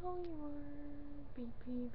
slow you are. Beep